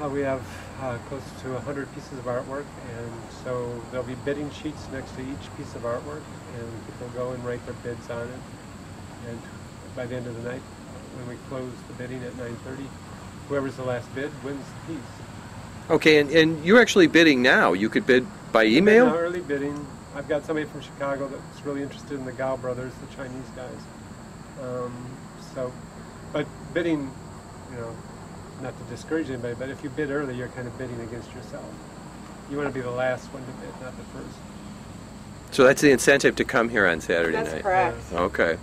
Uh, we have uh, close to 100 pieces of artwork, and so there'll be bidding sheets next to each piece of artwork, and people go and write their bids on it. And by the end of the night, when we close the bidding at 9:30, whoever's the last bid wins the piece. Okay, and, and you're actually bidding now. You could bid by Now, email? early bidding. I've got somebody from Chicago that's really interested in the Gao brothers, the Chinese guys. Um, so, but bidding, you know, not to discourage anybody, but if you bid early, you're kind of bidding against yourself. You want to be the last one to bid, not the first. So that's the incentive to come here on Saturday That's night. correct. Okay.